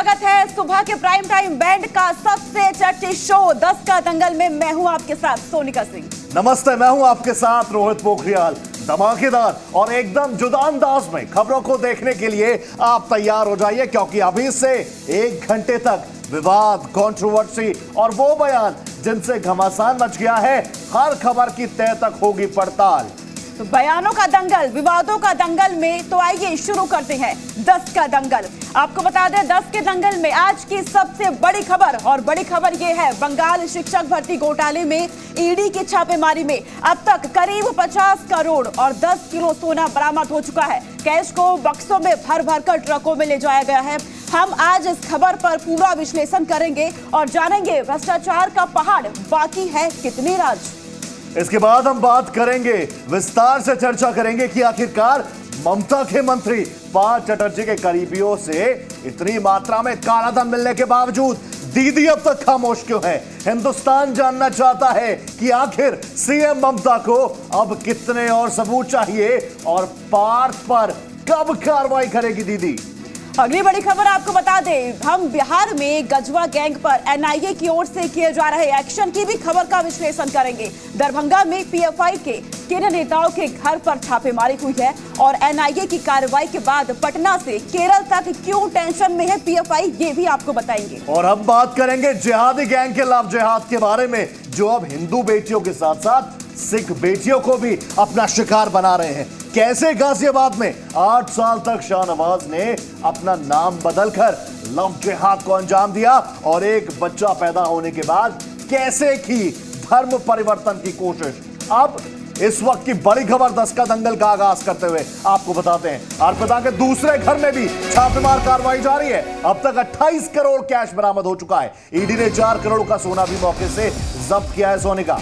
स्वागत है सुबह के प्राइम टाइम बैंड का सबसे चर्चित शो दस का दंगल में मैं हूँ आपके साथ सोनिका सिंह। नमस्ते, मैं हूँ आपके साथ रोहित पोखरियाल। धमाकेदार और एकदम जुदा अंदाज में खबरों को देखने के लिए आप तैयार हो जाइए, क्योंकि अभी से एक घंटे तक विवाद कंट्रोवर्सी और वो बयान जिनसे घमासान मच गया है, हर खबर की तय तक होगी पड़ताल। तो बयानों का दंगल, विवादों का दंगल में तो आइए शुरू करते हैं दस का दंगल। आपको बता दें, दस के दंगल में आज की सबसे बड़ी खबर, और बड़ी खबर यह है, बंगाल शिक्षक भर्ती घोटाले में ईडी की छापेमारी में अब तक करीब 50 करोड़ और 10 किलो सोना बरामद हो चुका है। कैश को बक्सों में भर भर कर ट्रकों में ले जाया गया है। हम आज इस खबर पर पूरा विश्लेषण करेंगे और जानेंगे, भ्रष्टाचार का पहाड़ बाकी है कितनी राज। इसके बाद हम बात करेंगे, विस्तार से चर्चा करेंगे कि आखिरकार ममता के मंत्री पार्थ चटर्जी के करीबियों से इतनी मात्रा में कालाधन मिलने के बावजूद दीदी अब तक खामोश क्यों है? हिंदुस्तान जानना चाहता है कि आखिर सीएम ममता को अब कितने और सबूत चाहिए और पार्थ पर कब कार्रवाई करेगी दीदी? अगली बड़ी खबर आपको बता दें, हम बिहार में गजवा गैंग पर एनआईए की ओर से किए जा रहे एक्शन की भी खबर का विश्लेषण करेंगे। दरभंगा में पीएफआई के किन नेताओं के घर पर छापेमारी हुई है और एनआईए की कार्रवाई के बाद पटना से केरल तक क्यों टेंशन में है पीएफआई, ये भी आपको बताएँगे। और हम बात करेंगे जिहादी गैंग के लाभ जिहाद के बारे में, जो अब हिंदू बेटियों के साथ साथ सिख बेटियों को भी अपना शिकार बना रहे हैं। कैसे गाजियाबाद में आठ साल तक शाहनवाज ने अपना नाम बदलकर लव जिहाद को अंजाम दिया और एक बच्चा पैदा होने के बाद कैसे की धर्म परिवर्तन की कोशिश? अब इस वक्त की बड़ी खबर दस का दंगल का आगाज़ करते हुए आपको बताते हैं। अर्पिता के दूसरे घर में भी छापेमार कार्रवाई जारी है। अब तक 28 करोड़ कैश बरामद हो चुका है। ईडी ने 4 करोड़ का सोना भी मौके से जब्त किया है सोने का।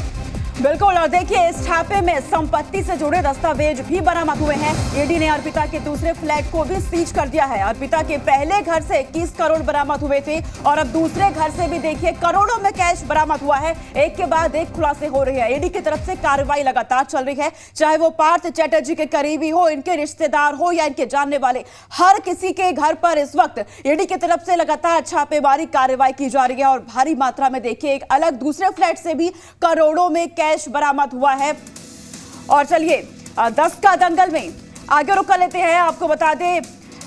बिल्कुल, और देखिए, इस छापे में संपत्ति से जुड़े दस्तावेज़ भी बरामद हुए हैं। ईडी ने अर्पिता के दूसरे फ्लैट को भी सीज कर दिया है। अर्पिता के पहले घर से 21 करोड़ बरामद हुए थे, और अब दूसरे घर से भी देखिए, करोड़ों में कैश बरामद हुआ है। एक के बाद एक खुलासे हो रहे हैं। ईडी की तरफ़ से कार्रवाई लगातार चल रही है। चाहे वो पार्थ चैटर्जी के करीबी हो, इनके रिश्तेदार हो, या इनके जानने वाले, हर किसी के घर पर इस वक्त ईडी की तरफ़ से लगातार छापेमारी कार्रवाई की जा रही है, और भारी मात्रा में देखिए, एक अलग दूसरे फ्लैट से भी करोड़ों में कैश कैश बरामद हुआ है। और चलिए दस का दंगल में आगे रुक कर लेते हैं। आपको बता दें,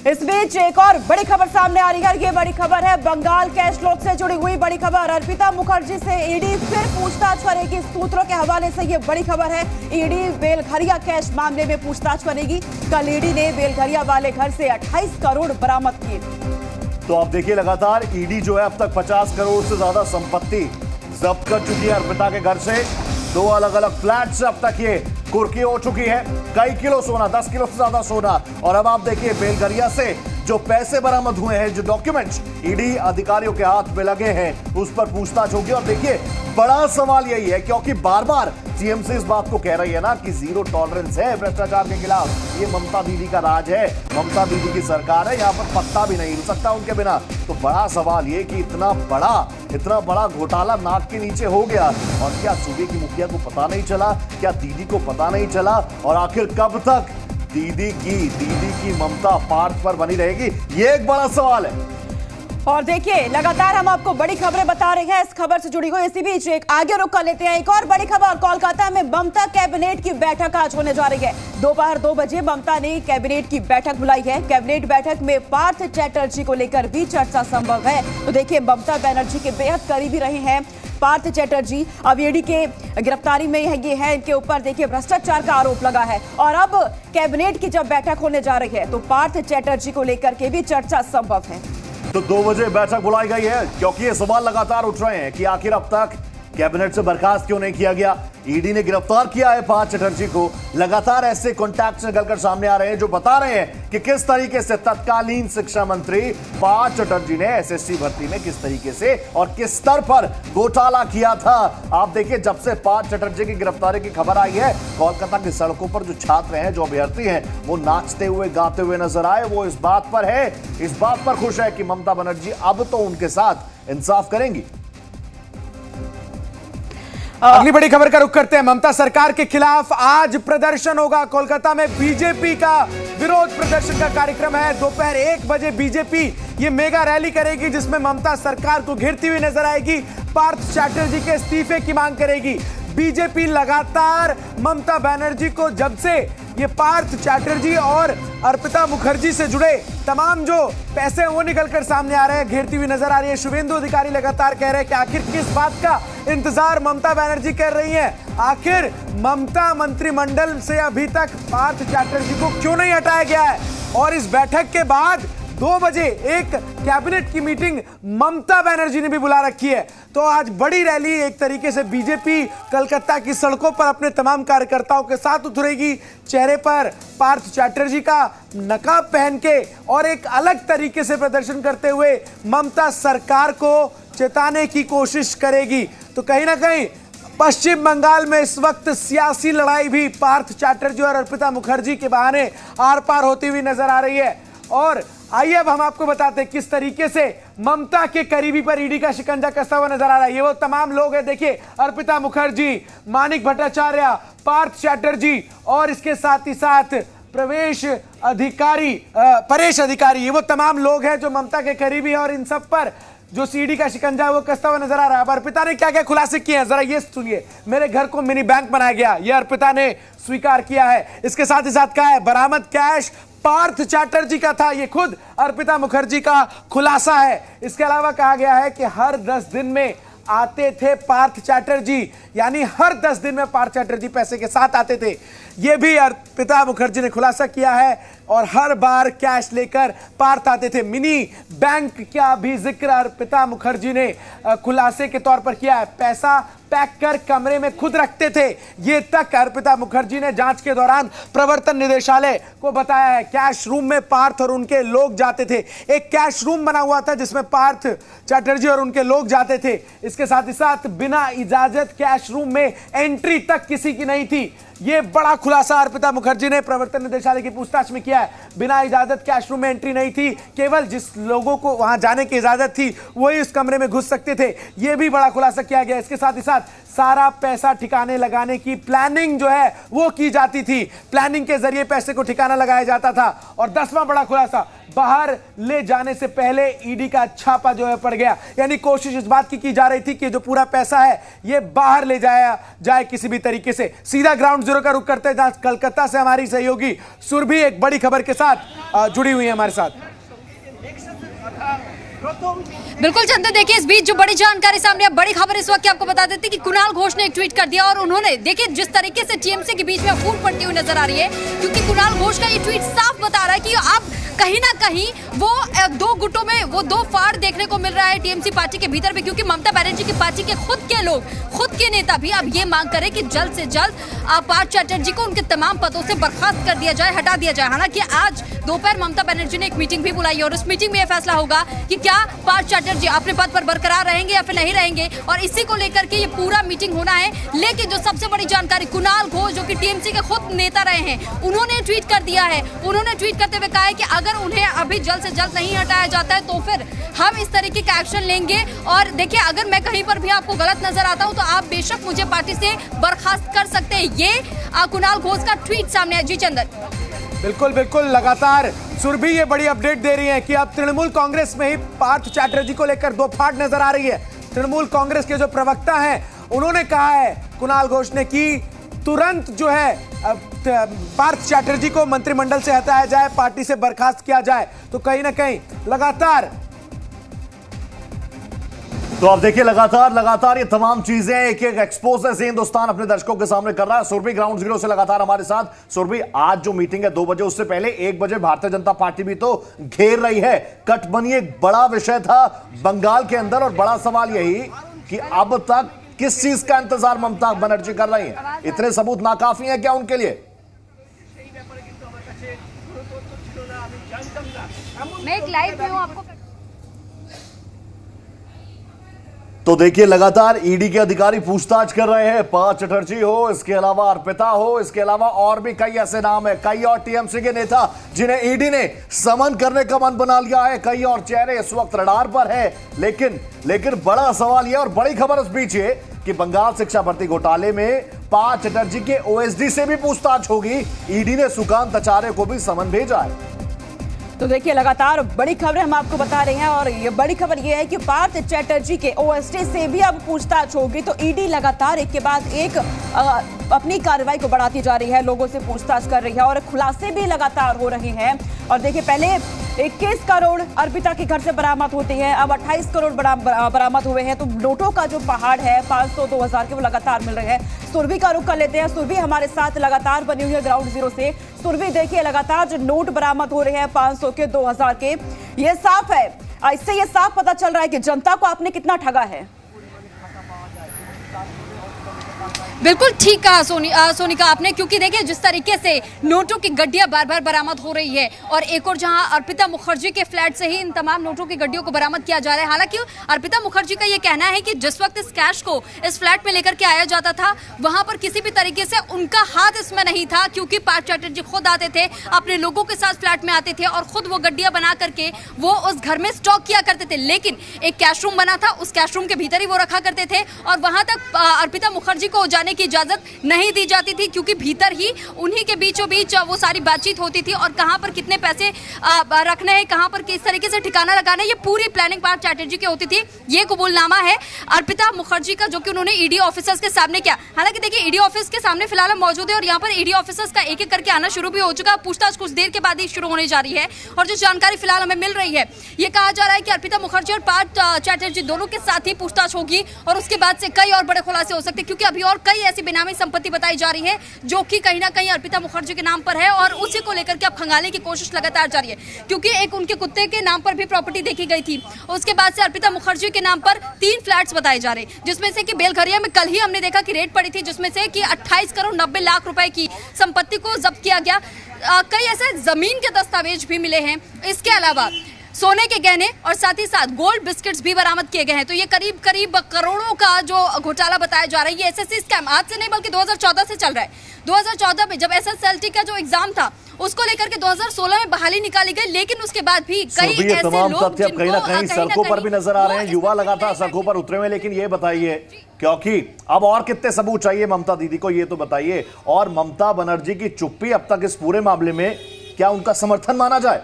इस बीच एक और बड़ी खबर सामने आ रही है। ये बड़ी खबर है, बंगाल कैश लोक से जुड़ी हुई बड़ी खबर। अर्पिता मुखर्जी से ईडी फिर पूछताछ करेगी सूत्रों के हवाले से। ये बड़ी खबर है, ईडी बेलघरिया कैश मामले में पूछताछ करेगी। कल ईडी ने बेलघरिया वाले घर से 28 करोड़ बरामद किए। तो आप देखिए, लगातार ईडी जो है अब तक 50 करोड़ से ज़्यादा संपत्ति जब्त कर चुकी है अर्पिता के घर से। दो अलग अलग फ्लैट से अब तक ये कुर्की हो चुकी है। कई किलो सोना, दस किलो से ज़्यादा सोना। और अब आप देखिए बेलगरिया से जो पैसे बरामद हुए हैं, जो डॉक्यूमेंट ईडी अधिकारियों के हाथ में लगे हैं, उस पर पूछताछ होगी। और देखिए, बड़ा सवाल यही है, क्योंकि बार बार टीएमसी इस बात को कह रही है ना कि ज़ीरो टॉलरेंस है भ्रष्टाचार के खिलाफ। ये ममता दीदी का राज है। ममता दीदी की सरकार है, यहाँ पर पत्ता भी नहीं हिल सकता उनके बिना। तो बड़ा सवाल ये कि इतना बड़ा इतना बड़ा घोटाला नाक के नीचे हो गया और क्या सूबे की मुखिया को पता नहीं चला, क्या दीदी को पता नहीं चला और आखिर कब तक दीदी की दीदी की ममता पार्थ पर बनी रहेगी? ये एक बड़ा सवाल है। और देखिए, लगातार हम आपको बड़ी खबरें बता रहे हैं। इस खबर से जुड़ी हुई इसी बीच एक आगे रुक कर लेते हैं। एक और बड़ी खबर, कोलकाता में ममता कैबिनेट की बैठक आज होने जा रही है। दोपहर दो बजे ममता ने कैबिनेट की बैठक बुलाई है। कैबिनेट बैठक में पार्थ चैटर्जी को लेकर भी चर्चा संभव है। तो देखिए, ममता बनर्जी के बेहद करीबी रहे हैं पार्थ चैटर्जी। अब ईडी के गिरफ्तारी में ये है, इनके ऊपर देखिए, भ्रष्टाचार का आरोप लगा है। और अब कैबिनेट की जब बैठक होने जा रही है तो पार्थ चैटर्जी को लेकर के भी चर्चा संभव है। तो दो बजे बैठक बुलाई गई है, क्योंकि ये सवाल लगातार उठ रहे हैं कि आखिर अब तक कैबिनेट से बर्खास्त क्यों नहीं किया गया? ईडी ने गिरफ़्तार किया है पार्थ चटर्जी को। लगातार ऐसे कॉन्टैक्ट निकलकर सामने आ रहे हैं जो बता रहे हैं कि किस तरीके से तत्कालीन शिक्षा मंत्री पार्थ चटर्जी ने एसएससी भर्ती में किस तरीके से और किस स्तर पर घोटाला किया था। आप देखिए, जब से पार्थ चटर्जी की गिरफ्तारी की खबर आई है, कोलकाता की सड़कों पर जो छात्र हैं, जो अभ्यर्थी हैं, वो नाचते हुए, गाते हुए नज़र आए। वो इस बात पर है, इस बात पर खुश है कि ममता बनर्जी अब तो उनके साथ इंसाफ करेंगी। अगली बड़ी खबर का रुख करते हैं। ममता सरकार के खिलाफ आज प्रदर्शन होगा। कोलकाता में बीजेपी का विरोध प्रदर्शन का कार्यक्रम है। दोपहर एक बजे बीजेपी ये मेगा रैली करेगी, जिसमें ममता सरकार को घिरती हुई नज़र आएगी। पार्थ चैटर्जी के इस्तीफे की मांग करेगी। बीजेपी लगातार ममता बनर्जी को जब से ये पार्थ चैटर्जी और अर्पिता मुखर्जी से जुड़े तमाम जो पैसे वो निकलकर सामने आ रहे हैं। घेरती हुई नज़र आ रही है। शुभेंदु अधिकारी लगातार कह रहे हैं कि आखिर किस बात का इंतज़ार ममता बनर्जी कर रही हैं? आखिर ममता मंत्रिमंडल से अभी तक पार्थ चैटर्जी को क्यों नहीं हटाया गया है? और इस बैठक के बाद दो बजे एक कैबिनेट की मीटिंग ममता बनर्जी ने भी बुला रखी है। तो आज बड़ी रैली एक तरीके से बीजेपी कलकत्ता की सड़कों पर अपने तमाम कार्यकर्ताओं के साथ उतरेगी। चेहरे पर पार्थ चैटर्जी का नकाब पहन के और एक अलग तरीके से प्रदर्शन करते हुए ममता सरकार को चेताने की कोशिश करेगी। तो कहीं ना कहीं पश्चिम बंगाल में इस वक्त सियासी लड़ाई भी पार्थ चैटर्जी और अर्पिता मुखर्जी के बहाने आर पार होती हुई नज़र आ रही है। और आइए अब हम आपको बताते हैं किस तरीके से ममता के करीबी पर ईडी का शिकंजा कसता हुआ नज़र आ रहा है। ये वो तमाम लोग हैं, देखिए, अर्पिता मुखर्जी, मानिक भट्टाचार्य, पार्थ चैटर्जी और इसके साथ ही साथ प्रवेश अधिकारी परेश अधिकारी, ये वो तमाम लोग हैं जो ममता के करीबी और इन सब पर जो सीडी का शिकंजा है वो कसता हुआ नज़र आ रहा है। अर्पिता ने क्या क्या खुलासे किए हैं? जरा ये सुनिए। मेरे घर को मिनी बैंक बनाया गया। ये अर्पिता ने स्वीकार किया है। इसके साथ ही साथ क्या है, बरामद कैश पार्थ चैटर्जी का था, ये खुद अर्पिता मुखर्जी का खुलासा है। इसके अलावा कहा गया है कि हर दस दिन में आते थे पार्थ चैटर्जी, यानी हर दस दिन में पार्थ चैटर्जी पैसे के साथ आते थे। ये भी अर्पिता मुखर्जी ने खुलासा किया है और हर बार कैश लेकर पार्थ आते थे। मिनी बैंक का भी ज़िक्र अर्पिता मुखर्जी ने खुलासे के तौर पर किया है। पैसा पैक कर कमरे में खुद रखते थे। ये तक अर्पिता मुखर्जी ने जाँच के दौरान प्रवर्तन निदेशालय को बताया है। कैश रूम में पार्थ और उनके लोग जाते थे। एक कैश रूम बना हुआ था जिसमें पार्थ चैटर्जी और उनके लोग जाते थे। इसके साथ ही साथ बिना इजाज़त कैश रूम में एंट्री तक किसी की नहीं थी। ये बड़ा खुलासा अर्पिता मुखर्जी ने, प्रवर्तन निदेशालय की पूछताछ में किया है। बिना इजाज़त कैश रूम में एंट्री नहीं थी, केवल जिस लोगों को वहाँ जाने की इजाज़त थी, वही उस कमरे में घुस सकते थे। ये भी बड़ा खुलासा किया गया। इसके साथ ही साथ सारा पैसा ठिकाने लगाने की प्लानिंग जो है, वो की जाती थी। प्लानिंग के ज़रिए पैसे को ठिकाना लगाया जाता था। और दसवां बड़ा खुलासा बाहर ले जाने से पहले ईडी का छापा जो है पड़ गया। यानी कोशिश इस बात की की जा रही थी कि जो पूरा पैसा है, ये बाहर ले जाया जाए किसी भी तरीके से। सीधा ग्राउंड ज़ीरो का रुख करते हैं, जहाँ कलकत्ता से हमारी सहयोगी सुरभि एक बड़ी खबर के साथ जुड़ी हुई है हमारे साथ। बिल्कुल चंदन देखिए इस बीच जो बड़ी जानकारी सामने बड़ी खबर इस वक्त आपको बता देते कि कुणाल घोष ने एक ट्वीट कर दिया और उन्होंने, देखिए जिस तरीके से टीएमसी के बीच में फूट पड़ती हुई नज़र आ रही है, क्योंकि कुणाल घोष का ये ट्वीट साफ़ बता रहा है कि अब कहीं ना कहीं वो दो गुटों में, वो दो फाड़ देखने को मिल रहा है टीएमसी पार्टी के भीतर भी, क्योंकि ममता बनर्जी की पार्टी के खुद के लोग, खुद के नेता भी अब ये मांग करें कि जल्द से जल्द पार्थ चैटर्जी को उनके तमाम पदों से बर्खास्त कर दिया जाए, हटा दिया जाए। हालाँकि आज दोपहर ममता बनर्जी ने एक मीटिंग भी बुलाई और उस मीटिंग में यह फैसला होगा कि क्या पार्थ चैटर्जी अपने पद पर बरकरार रहेंगे या फिर नहीं रहेंगे। और इसी को लेकर के ये पूरा मीटिंग होना है। लेकिन जो सबसे बड़ी जानकारी, कुणाल घोष, जो कि टीएमसी के खुद नेता रहे हैं, उन्होंने ट्वीट कर दिया है। उन्होंने ट्वीट करते हुए कहा है कि अगर उन्हें अभी जल्द से जल्द नहीं हटाया जाता है तो फिर हम इस तरीके का एक्शन लेंगे। और देखिए, अगर मैं कहीं पर भी आपको गलत नज़र आता हूँ तो आप बेशक मुझे पार्टी से बर्खास्त कर सकते हैं। ये कुणाल घोष का ट्वीट सामने है, जी चंदन। बिल्कुल बिल्कुल, लगातार सुरभि ये बड़ी अपडेट दे रही है कि अब तृणमूल कांग्रेस में ही पार्थ चैटर्जी को लेकर दो फाट नज़र आ रही है। तृणमूल कांग्रेस के जो प्रवक्ता हैं, उन्होंने कहा है, कुणाल घोष ने की तुरंत जो है पार्थ चैटर्जी को मंत्रिमंडल से हटाया जाए, पार्टी से बर्खास्त किया जाए। तो कहीं ना कहीं लगातार तो आप देखिए, लगातार लगातार ये तमाम चीज़ें एक एक एक्सपोज है, हिंदुस्तान अपने दर्शकों के सामने कर रहा है। सुरभि ग्राउंड ज़ीरो से लगातार हमारे साथ। सुरभि, आज जो मीटिंग है, दो बजे, उससे पहले एक बजे भारतीय जनता पार्टी भी तो घेर रही है। कट बनी एक बड़ा विषय था बंगाल के अंदर, और बड़ा सवाल यही कि अब तक किस चीज़ का इंतज़ार ममता बनर्जी कर रही है? इतने सबूत नाकाफी है क्या उनके लिए? मैं एक लाइव आपको तो देखिए, लगातार ईडी के अधिकारी पूछताछ कर रहे हैं। पाँच चटर्जी हो, इसके अलावा अर्पिता हो, इसके अलावा और भी कई ऐसे नाम है। कई और टीएमसी के नेता जिन्हें ईडी ने समन करने का मन बना लिया है। कई और चेहरे इस वक्त रडार पर है। लेकिन लेकिन बड़ा सवाल यह और बड़ी खबर इस बीच ये कि बंगाल शिक्षा भर्ती घोटाले में पार्थ चटर्जी के ओएसडी से भी पूछताछ होगी। ईडी ने सुकांत आचार्य को भी समन भेजा है। तो देखिए लगातार बड़ी खबरें हम आपको बता रहे हैं और ये बड़ी खबर ये है कि पार्थ चैटर्जी के ओएसडी से भी अब पूछताछ होगी। तो ईडी लगातार एक के बाद एक अ, अपनी कार्रवाई को बढ़ाती जा रही है लोगों से पूछताछ कर रही है और खुलासे भी लगातार हो रहे हैं। और देखिए पहले 21 करोड़ अर्पिता के घर से बरामद होती है अब 28 करोड़ बरा- बरा- बरामद हुए हैं। तो नोटों का जो पहाड़ है 500 2000 के वो लगातार मिल रहे हैं। सुरभि का रुख कर लेते हैं। सुरभि हमारे साथ लगातार बनी हुई है ग्राउंड ज़ीरो से। सुरभि, देखिए, लगातार जो नोट बरामद हो रहे हैं 500 के 2000 के, ये साफ़ है। इससे ये साफ़ पता चल रहा है कि जनता को आपने कितना ठगा है। बिल्कुल ठीक कहा सोनी आ, सोनिका आपने क्योंकि देखिए जिस तरीके से नोटों की गड्डियाँ बार बार बरामद हो रही है और एक और जहाँ अर्पिता मुखर्जी के फ्लैट से ही इन तमाम नोटों की गड्डियों को बरामद किया जा रहा है हालाँकि अर्पिता मुखर्जी का ये कहना है कि जिस वक्त इस कैश को इस फ्लैट में लेकर के आया जाता था वहाँ पर किसी भी तरीके से उनका हाथ इसमें नहीं था क्योंकि पार्थ चैटर्जी खुद आते थे अपने लोगों के साथ फ्लैट में आते थे और खुद वो गड्डियाँ बना करके वो उस घर में स्टॉक किया करते थे लेकिन एक कैश रूम बना था उस कैश रूम के भीतर ही वो रखा करते थे और वहाँ तक अर्पिता मुखर्जी को जाने की इजाज़त नहीं दी जाती थी, क्योंकि भीतर ही उन्हीं के बीचों बीच वो सारी बातचीत होती थी और कहाँ पर कितने पैसे रखने हैं, कहाँ पर किस तरीके से ठिकाना लगाना ये पूरी प्लानिंग पार्थ चैटर्जी की होती थी। ये कबूलनामा है। अर्पिता मुखर्जी का, जो कि उन्होंने ईडी ऑफिसर्स के सामने किया। हालाँकि देखिए ईडी ऑफ़िस के सामने फ़िलहाल मौजूद है और यहाँ पर ईडी ऑफिसर्स का एक एक करके आना शुरू भी हो चुका है पूछताछ कुछ देर के बाद ही शुरू होने जा रही है और जो जानकारी फ़िलहाल हमें मिल रही है, ये कहा जा रहा है कि अर्पिता मुखर्जी और पार्थ चैटर्जी दोनों के साथ ही पूछताछ होगी और उसके बाद से कई और बड़े खुलासे हो सकते क्योंकि अभी और कई ऐसी बेनामी संपत्ति बताई जा रही है, जो कि कहीं ना कहीं अर्पिता मुखर्जी के नाम पर है और उसी को लेकर के अब खंगालने की कोशिश लगातार जारी है, क्योंकि एक उनके कुत्ते के नाम पर भी प्रॉपर्टी देखी गई थी। उसके बाद से अर्पिता मुखर्जी के नाम पर तीन फ्लैट्स बताए जा रहे जिसमें से कि बेलघरिया में कल ही हमने देखा कि रेट पड़ी थी, जिसमें से कि 28 करोड़ 90 लाख रुपए की संपत्ति को जब्त किया गया। कई ऐसे ज़मीन के दस्तावेज़ भी मिले हैं। इसके अलावा सोने के गहने और साथ ही साथ गोल्ड बिस्किट्स भी बरामद किए गए हैं। तो ये करीब करीब करोड़ों का जो घोटाला बताया जा रहा है ये एसएससी स्कैम आज से नहीं बल्कि 2014 से चल रहा है। 2014 में जब एसएसएलटी का जो एग्ज़ाम था उसको लेकर के 2016 में बहाली निकाली गई लेकिन उसके बाद भी कई ऐसे तमाम लोग कहीं ना कहीं सड़कों पर भी नज़र आ रहे हैं। युवा लगातार सड़कों पर उतरे हुए लेकिन ये बताइए क्योंकि अब और कितने सबूत चाहिए ममता दीदी को ये तो बताइए। और ममता बनर्जी की चुप्पी अब तक इस पूरे मामले में क्या उनका समर्थन माना जाए?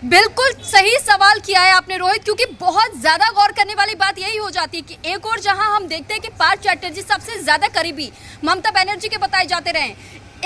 बिल्कुल सही सवाल किया है आपने, रोहित, क्योंकि बहुत ज़्यादा गौर करने वाली बात यही हो जाती है कि एक और जहाँ हम देखते हैं कि पार्थ चैटर्जी सबसे ज़्यादा करीबी, ममता बनर्जी के बताए जाते रहे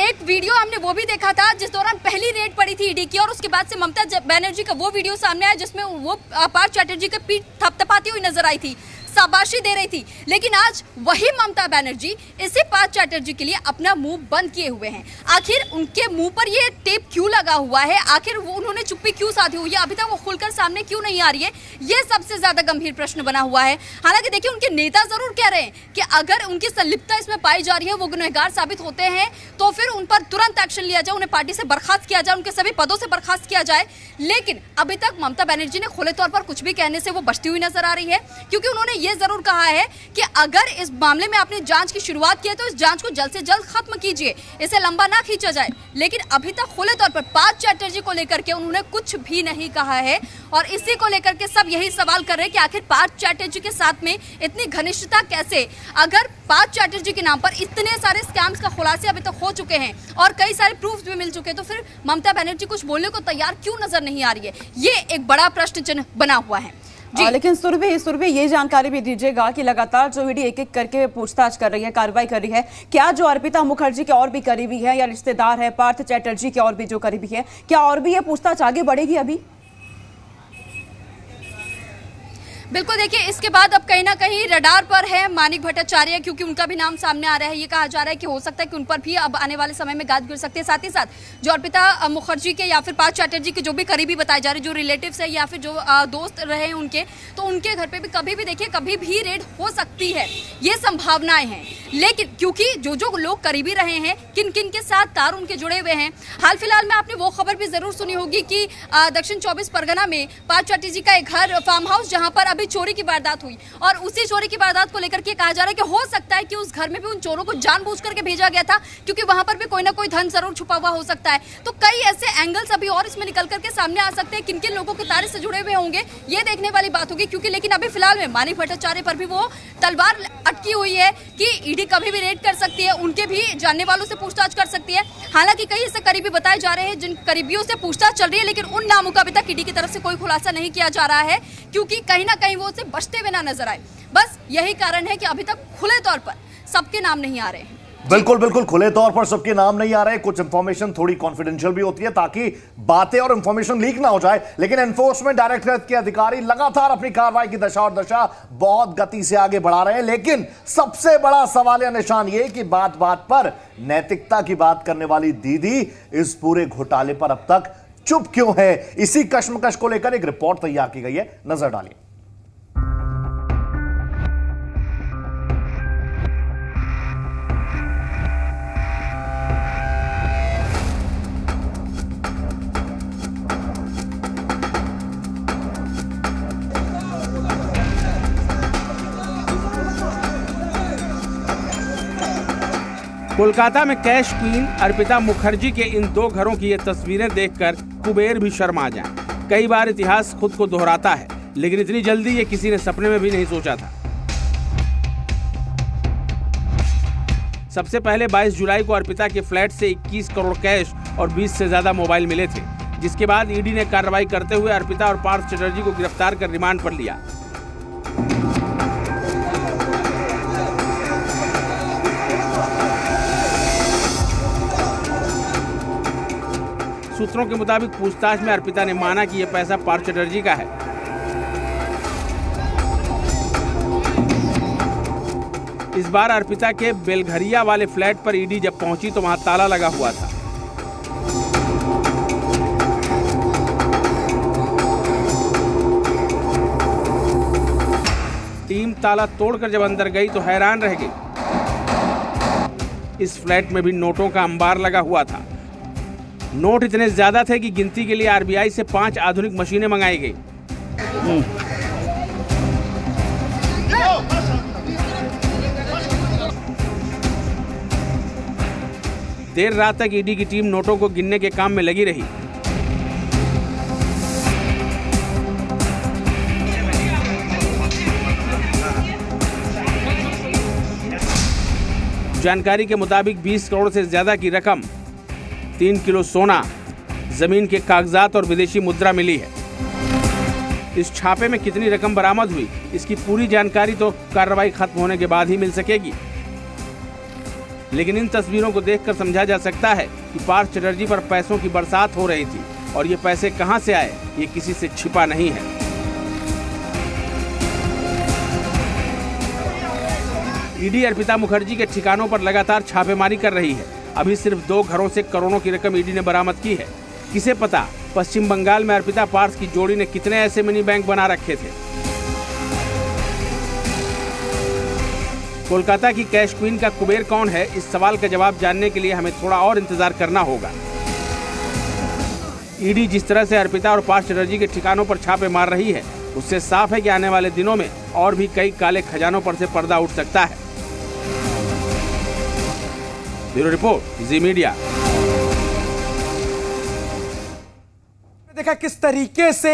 एक वीडियो हमने वो भी देखा था, जिस दौरान पहली रेड पड़ी थी ईडी की, और उसके बाद से ममता बैनर्जी का वो वीडियो सामने आया, जिसमें वो पार्थ चैटर्जी के पीठ थपथपाती हुई नज़र आई थी। शाबाशी दे रही थी। लेकिन आज वही ममता बनर्जी इसी पार्थ चैटर्जी के लिए अपना मुँह बंद किए हुए हैं। आखिर उनके मुँह पर ये टेप क्यों लगा हुआ है? आखिर वो उन्होंने चुप्पी क्यों साधी हुई है? अभी तक वो खुलकर सामने क्यों नहीं आ रही है? ये सबसे ज़्यादा गंभीर प्रश्न बना हुआ है। हालाँकि देखिए, उनके नेता ज़रूर कह रहे हैं कि अगर उनकी संलिप्तता इसमें पाई जा रही है, वो गुनहगार साबित होते हैं तो फिर उन पर तुरंत एक्शन लिया जाए, उन्हें पार्टी से बर्खास्त किया जाए, उनके सभी पदों से बर्खास्त किया जाए। लेकिन अभी तक ममता बनर्जी ने खुले तौर पर कुछ भी कहने से वो बचती हुई नज़र आ रही है, क्योंकि उन्होंने ये ज़रूर कहा है कि अगर इस मामले में आपने जाँच की शुरुआत की है तो इस जाँच को जल्द से जल्द खत्म कीजिए। इसे लंबा ना खींचा जाए। लेकिन अभी तक खुले तौर पर पार्थ चैटर्जी को लेकर के उन्होंने कुछ भी नहीं कहा है। और इसी को लेकर के सब यही सवाल कर रहे हैं कि आखिर पार्थ चैटर्जी के साथ में इतनी घनिष्ठता कैसे? अगर पार्थ चैटर्जी के नाम पर इतने सारे स्कैम्स का खुलासे अभी तक हो चुके हैं और कई सारे प्रूफ भी मिल चुके हैं तो फिर ममता बनर्जी कुछ बोलने को तैयार क्यों नज़र नहीं आ रही है? ये एक बड़ा प्रश्न चिन्ह बना हुआ है। आ, लेकिन सुरभि सुरभि ये जानकारी भी दीजिएगा कि लगातार जो ईडी एक एक करके पूछताछ कर रही है कार्रवाई कर रही है। क्या जो अर्पिता मुखर्जी के और भी करीबी है या रिश्तेदार है पार्थ चैटर्जी के और भी जो करीबी है क्या और भी ये पूछताछ आगे बढ़ेगी अभी? बिल्कुल देखिए, इसके बाद अब कहीं ना कहीं रडार पर है मानिक भट्टाचार्य, क्योंकि उनका भी नाम सामने आ रहा है। ये कहा जा रहा है कि हो सकता है कि उन पर भी अब आने वाले समय में गाज गिर सकती है। साथ ही साथ, जो अर्पिता मुखर्जी के या फिर पार्थ चैटर्जी के जो भी करीबी बताए जा रहे हैं, जो रिलेटिव्स है या फिर जो दोस्त रहे हैं उनके तो उनके घर पर भी कभी भी देखिए, कभी भी रेड हो सकती है। ये संभावनाएँ हैं। लेकिन क्योंकि जो जो लोग करीबी रहे हैं, किन किन के साथ तार उनके जुड़े हुए हैं, हाल फ़िलहाल में आपने वो खबर भी ज़रूर सुनी होगी कि दक्षिण चौबीस परगना में पार्थ चैटर्जी का एक घर फार्म हाउस जहाँ पर अभी भी चोरी की वारदात हुई। और उसी चोरी की वारदात को लेकर के कहा जा रहा है कि हो सकता है कि उस घर में भी उन चोरों को जानबूझ करके भेजा गया था, क्योंकि वहाँ पर भी कोई ना कोई धन ज़रूर छुपा हुआ हो सकता है। तो कई ऐसे एंगल्स अभी और इसमें निकल करके सामने आ सकते हैं किन किन लोगों के तारे से जुड़े हुए होंगे, ये देखने वाली बात होगी, क्योंकि लेकिन अभी फ़िलहाल में मानिक भट्टाचार्य पर भी वो तलवार अटकी हुई है कि ईडी कभी भी रेड कर सकती है, उनके भी जानने वालों से पूछताछ कर सकती है। हालाँकि कई ऐसे करीबी बताए जा रहे हैं, जिन करीबियों से पूछताछ चल रही है, लेकिन उन नामों का अभी तक ईडी की तरफ़ से कोई खुलासा नहीं किया जा रहा है, क्योंकि कहीं ना कहीं वो उसे बचते हुए ना नज़र आए। बस यही कारण है कि अभी तक खुले तौर पर सबके नाम नहीं आ रहे हैं। बिल्कुल बिल्कुल, खुले तौर पर सबके नाम नहीं आ रहे। कुछ इंफॉर्मेशन थोड़ी कॉन्फिडेंशियल भी होती है ताकि बातें और इंफॉर्मेशन लीक ना हो जाए। लेकिन एनफोर्समेंट डायरेक्टरेट के अधिकारी लगातार अपनी कार्रवाई की दशा और दशा बहुत गति से आगे बढ़ा रहे हैं। लेकिन सबसे बड़ा सवाल या निशान ये कि बात बात पर नैतिकता की बात करने वाली दीदी इस पूरे घोटाले पर अब तक चुप क्यों है? इसी कश्मकश को लेकर एक रिपोर्ट तैयार की गई है। नज़र डालिए। कोलकाता में कैश क्वीन अर्पिता मुखर्जी के इन दो घरों की ये तस्वीरें देखकर कुबेर भी शर्मा जाए। कई बार इतिहास खुद को दोहराता है, लेकिन इतनी जल्दी ये किसी ने सपने में भी नहीं सोचा था। सबसे पहले 22 जुलाई को अर्पिता के फ्लैट से 21 करोड़ कैश और 20 से ज़्यादा मोबाइल मिले थे, जिसके बाद ईडी ने कार्रवाई करते हुए अर्पिता और पार्थ चटर्जी को गिरफ़्तार कर रिमांड पर लिया। सूत्रों के मुताबिक पूछताछ में अर्पिता ने माना कि यह पैसा पार्थ चटर्जी का है। इस बार अर्पिता के बेलघरिया वाले फ्लैट पर ईडी जब पहुँची तो वहाँ ताला लगा हुआ था। टीम ताला तोड़कर जब अंदर गई तो हैरान रह गई। इस फ्लैट में भी नोटों का अंबार लगा हुआ था। नोट इतने ज़्यादा थे कि गिनती के लिए आरबीआई से पाँच आधुनिक मशीनें मंगाई गई। देर रात तक ईडी की टीम नोटों को गिनने के काम में लगी रही। जानकारी के मुताबिक 20 करोड़ से ज़्यादा की रकम तीन किलो सोना ज़मीन के कागजात और विदेशी मुद्रा मिली है। इस छापे में कितनी रकम बरामद हुई, इसकी पूरी जानकारी तो कार्रवाई खत्म होने के बाद ही मिल सकेगी। लेकिन इन तस्वीरों को देखकर समझा जा सकता है कि पार्थ चटर्जी पर पैसों की बरसात हो रही थी और ये पैसे कहाँ से आए, ये किसी से छिपा नहीं है। ईडी अर्पिता मुखर्जी के ठिकानों पर लगातार छापेमारी कर रही है। अभी सिर्फ़ दो घरों से करोड़ों की रकम ईडी ने बरामद की है। किसे पता पश्चिम बंगाल में अर्पिता पार्थ की जोड़ी ने कितने ऐसे मिनी बैंक बना रखे थे? कोलकाता की कैश क्वीन का कुबेर कौन है? इस सवाल का जवाब जानने के लिए हमें थोड़ा और इंतज़ार करना होगा। ईडी जिस तरह से अर्पिता और पार्थ चटर्जी के ठिकानों पर छापे मार रही है, उससे साफ़ है कि आने वाले दिनों में और भी कई काले खजानों पर से पर्दा उठ सकता है। Bureau report Zee media. देखा किस तरीके से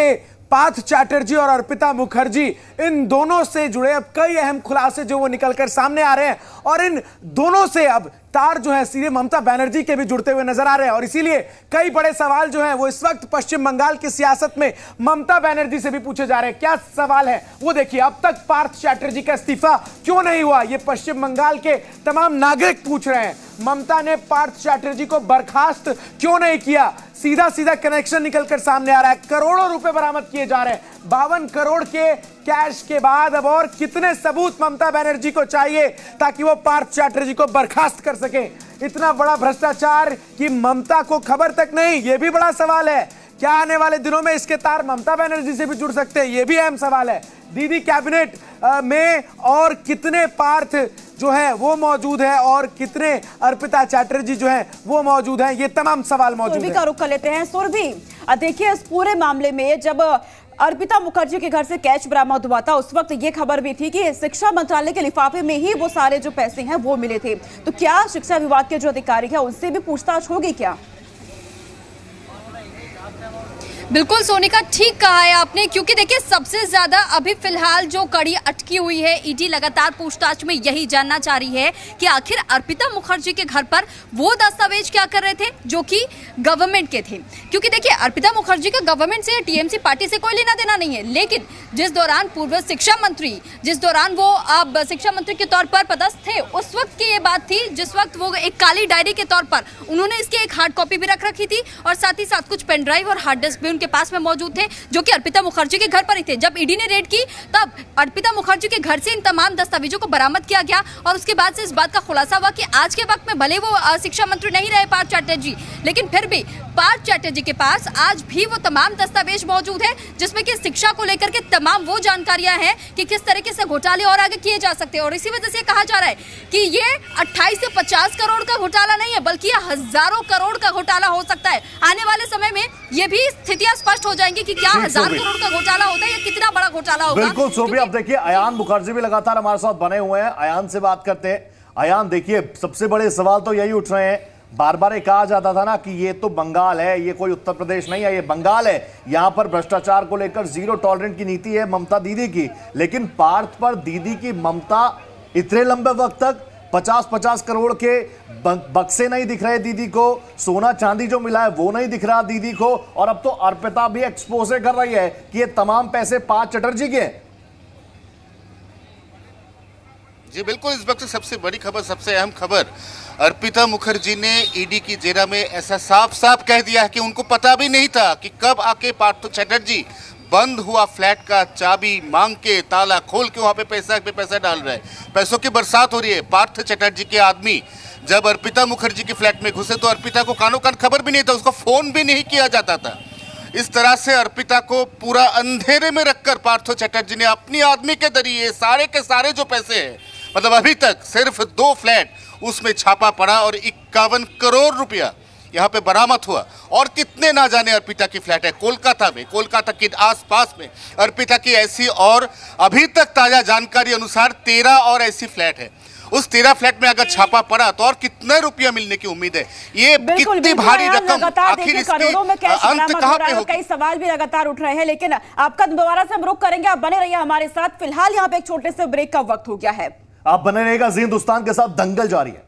पार्थ चैटर्जी और अर्पिता मुखर्जी, इन दोनों से जुड़े अब कई अहम खुलासे जो वो निकलकर सामने आ रहे हैं। और इन दोनों से अब तार जो है सीधे ममता बनर्जी के भी जुड़ते हुए नज़र आ रहे हैं और इसीलिए कई बड़े सवाल जो है वो इस वक्त पश्चिम बंगाल की सियासत में ममता बनर्जी से भी पूछे जा रहे हैं। क्या सवाल है? वो देखिए, अब तक पार्थ चैटर्जी का इस्तीफा क्यों नहीं हुआ? ये पश्चिम बंगाल के तमाम नागरिक पूछ रहे हैं। ममता ने पार्थ चैटर्जी को बर्खास्त क्यों नहीं किया? सीधा सीधा कनेक्शन निकलकर सामने आ रहा है। करोड़ों रुपए बरामद किए जा रहे हैं। बावन करोड़ के कैश के बाद अब और कितने सबूत ममता बनर्जी को चाहिए ताकि वो पार्थ चैटर्जी को बर्खास्त कर सके? इतना बड़ा भ्रष्टाचार कि ममता को खबर तक नहीं ये भी बड़ा सवाल है। क्या आने वाले दिनों में इसके तार ममता बनर्जी से भी जुड़ सकते हैं? ये भी अहम सवाल है। दीदी कैबिनेट में और कितने पार्थ जो है वो मौजूद है और कितने अर्पिता चैटर्जी जो है वो मौजूद है? ये तमाम सवाल मौजूद है। का रुख कर लेते हैं। सुरभि देखिए इस पूरे मामले में जब अर्पिता मुखर्जी के घर से कैश बरामद हुआ था। उस वक्त ये खबर भी थी कि शिक्षा मंत्रालय के लिफाफे में ही वो सारे जो पैसे हैं वो मिले थे। तो क्या शिक्षा विभाग के जो अधिकारी है, उनसे भी पूछताछ होगी क्या? बिल्कुल, सोनिका, ठीक कहा है आपने, क्योंकि देखिए, सबसे ज़्यादा अभी फ़िलहाल जो कड़ी अटकी हुई है, ईडी लगातार पूछताछ में यही जानना चाह रही है कि आखिर अर्पिता मुखर्जी के घर पर वो दस्तावेज़ क्या कर रहे थे, जो कि गवर्नमेंट के थे। क्योंकि देखिए, अर्पिता मुखर्जी का गवर्नमेंट से टीएमसी पार्टी से कोई लेना देना नहीं है, लेकिन जिस दौरान पूर्व शिक्षा मंत्री, जिस दौरान वो अब शिक्षा मंत्री के तौर पर पदस्थ थे, उस वक्त की ये बात थी, जिस वक्त वो एक काली डायरी के तौर पर उन्होंने इसकी एक हार्ड कॉपी भी रख रखी थी, और साथ ही साथ कुछ पेन ड्राइव और हार्ड डिस्क भी उनके पास में मौजूद थे, जो कि अर्पिता मुखर्जी के घर पर ही थे। जब ईडी ने रेड की, तब अर्पिता मुखर्जी के घर से इन तमाम दस्तावेजों को बरामद किया गया और उसके बाद से इस बात का खुलासा हुआ कि आज के वक्त में भले वो शिक्षा मंत्री नहीं रहे पार्थ चैटर्जी, लेकिन फिर भी पार्थ चैटर्जी के पास आज भी वो तमाम दस्तावेज़ मौजूद है, जिसमें कि शिक्षा को लेकर के तमाम वो जानकारियाँ हैं कि किस तरीके से घोटाले और आगे किए जा सकते हैं। और इसी वजह से कहा जा रहा है कि ये 28 से 50 करोड़ का घोटाला नहीं है, बल्कि हज़ारों करोड़ का घोटाला हो सकता है। आने वाले समय में ये भी स्थितियाँ स्पष्ट हो जाएँगी कि क्या हज़ार करोड़ का घोटाला होता है या कितना बड़ा घोटाला होगा? बिल्कुल सुरभि अब देखिए अयान मुखर्जी भी लगातार हमारे साथ बने हुए हैं। अयान से बात करते हैं। अयान देखिए सबसे बड़े सवाल तो यही उठ रहे हैं। बार बार ये कहा जाता था ना कि ये तो बंगाल है ये कोई उत्तर प्रदेश नहीं है ये बंगाल है। यहाँ पर भ्रष्टाचार को लेकर ज़ीरो टॉलरेंट की नीति है ममता दीदी की। लेकिन पार्थ पर दीदी की ममता इतने लंबे वक्त तक पचास पचास करोड़ के बक्से नहीं दिख रहे दीदी को। सोना चांदी जो मिला है वो नहीं दिख रहा दीदी को। और अब तो अर्पिता भी एक्सपोजे कर रही है कि ये तमाम पैसे पार्थ चटर्जी के जी, बिल्कुल, इस वक्त सबसे बड़ी खबर, सबसे अहम खबर, अर्पिता मुखर्जी ने ईडी की जेरा में ऐसा साफ़ साफ़ कह दिया है कि उनको पता भी नहीं था कि कब आके पार्थ चटर्जी बंद हुआ फ्लैट का चाबी मांग के ताला खोल के वहाँ पे पैसा पे पैसा डाल रहे हैं। पैसों की बरसात हो रही है। पार्थ चटर्जी के आदमी जब अर्पिता मुखर्जी के फ्लैट में घुसे तो अर्पिता को कानों कान खबर भी नहीं था, उसको फ़ोन भी नहीं किया जाता था। इस तरह से अर्पिता को पूरा अंधेरे में रखकर पार्थो चटर्जी ने अपनी आदमी के ज़रिए सारे के सारे जो पैसे हैं मतलब अभी तक सिर्फ़ दो फ्लैट, उसमें छापा पड़ा और इक्यावन करोड़ रुपया यहाँ पे बरामद हुआ। और कितने ना जाने अर्पिता की फ्लैट है। कोलकाता में कोलकाता के आसपास में अर्पिता की ऐसी और अभी तक ताज़ा जानकारी अनुसार तेरह और ऐसी फ्लैट है। उस तेरह फ्लैट में अगर छापा पड़ा तो और कितने रुपया मिलने की उम्मीद है? ये बिल्कुल कितनी भारी रकम? लगातार आखिर अंत कहाँ पे है। कई सवाल भी लगातार उठ रहे हैं लेकिन आपका दोबारा से हम रुक करेंगे। आप बने रहिए हमारे साथ। फ़िलहाल यहाँ पे एक छोटे से ब्रेक का वक्त हो गया है। आप बने रहेगा जी हिंदुस्तान के साथ दंगल जारी है।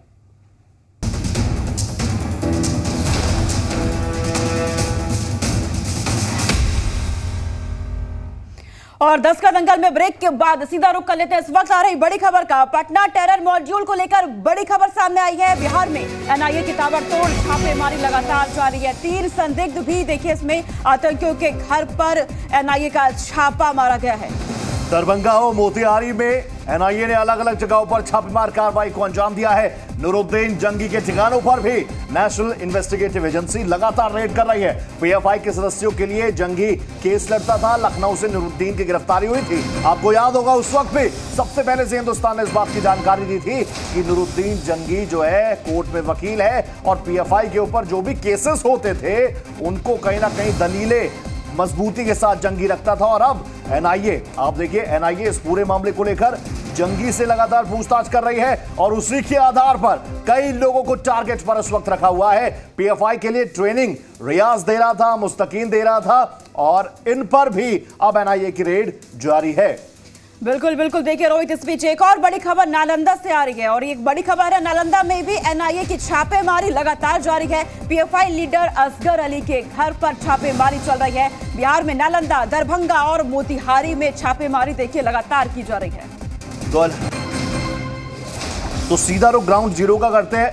और दस का दंगल में ब्रेक के बाद सीधा रुक कर लेते हैं। इस वक्त आ रही बड़ी खबर का, पटना टेरर मॉड्यूल को लेकर बड़ी खबर सामने आई है। बिहार में एनआईए की ताबड़तोड़ छापेमारी लगातार जारी है। तीन संदिग्ध भी, देखिए इसमें, आतंकियों के घर पर एनआईए का छापा मारा गया है। दरभंगा और मोतिहारी में एनआईए ने अलग अलग जगहों पर छापेमार कार्रवाई को अंजाम दिया है। नूरुद्दीन जंगी के ठिकानों पर भी नेशनल इन्वेस्टिगेटिव एजेंसी लगातार रेड कर रही है। पीएफआई के सदस्यों के लिए जंगी केस लड़ता था। लखनऊ से नूरुद्दीन की गिरफ्तारी हुई थी। आपको याद होगा उस वक्त भी सबसे पहले से हिंदुस्तान ने इस बात की जानकारी दी थी कि नूरुद्दीन जंगी जो है, कोर्ट में वकील है और पीएफआई के ऊपर जो भी केसेस होते थे, उनको कहीं ना कहीं दलीलें मजबूती के साथ जंगी रखता था और अब एनआईए, आप देखिए, एनआईए इस पूरे मामले को लेकर जंगी से लगातार पूछताछ कर रही है और उसी के आधार पर कई लोगों को टारगेट पर इस वक्त रखा हुआ है। पीएफआई के लिए ट्रेनिंग रियाज दे रहा था, मुस्तकीन दे रहा था और इन पर भी अब एनआईए की रेड जारी है। बिल्कुल बिल्कुल। देखिए, रोहित, इस बीच एक और बड़ी खबर नालंदा से आ रही है। और एक बड़ी खबर है, नालंदा में भी एनआईए की छापेमारी लगातार जारी है। पीएफआई लीडर असगर अली के घर पर छापेमारी चल रही है। बिहार में नालंदा, दरभंगा और मोतिहारी में छापेमारी देखिए, लगातार की जा रही है। तो सीधा रुख ग्राउंड ज़ीरो का करते हैं।